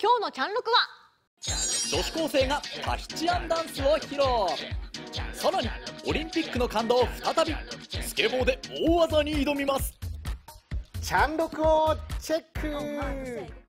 今日のチャンロクは？女子高生がパヒチアンダンスを披露。さらにオリンピックの感動再び。スケボーで大技に挑みます。チャンロクをチェック。